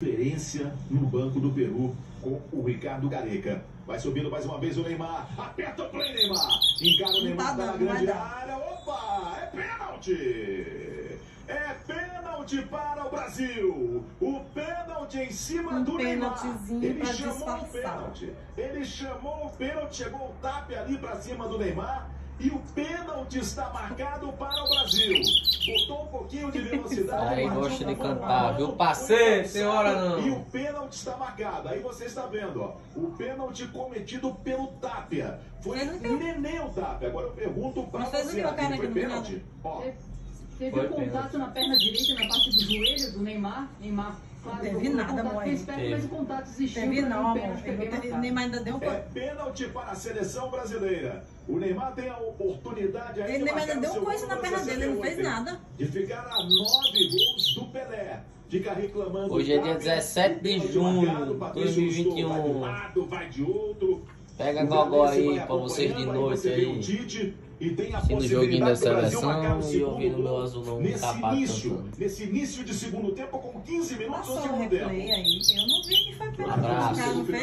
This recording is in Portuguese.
Referência no Banco do Peru com o Ricardo Gareca. Vai subindo mais uma vez o Neymar. Aperta o play, Neymar. Encara o Neymar, tá na grande dar. área. Opa! É pênalti! É pênalti para o Brasil! O pênalti em cima Um do Neymar. Ele chamou o disfarçar. pênalti. Ele chamou o pênalti, chegou o tap ali para cima do Neymar. E o pênalti está marcado para o Brasil. Botou um pouquinho de velocidade. Aí gosta de mão, cantar, viu? foi Parceiro, tem hora passado, não. E o pênalti está marcado. Aí você está vendo, ó. O pênalti cometido pelo Tapia. Foi Nenê o Tapia. Agora eu pergunto para você. Aqui, foi pênalti? Ó, Teve Foi um contato pênalti. na perna direita, na parte do joelho do Neymar. Neymar, Teve nada, amor. Teve. o não, o amor. Ele marcado. Neymar ainda deu um é pênalti para a seleção brasileira. O Neymar tem a oportunidade aí Ele de Neymar ainda deu o um coisa na perna dele, ele não fez 68, nada. De ficar a nove gols do Pelé. Fica reclamando. Hoje é o dia Tapia, 17 de o junho, 2021. De um lado, vai de outro. Pega O gogó aí pra vocês de noite o aí. E tem a da possibilidade do Brasil seleção marcar o e segundo gol azulão nesse início, cantando. nesse início de segundo tempo com 15 minutos do Passou o segundo tempo. replay aí. Eu não vi que foi. Abraço.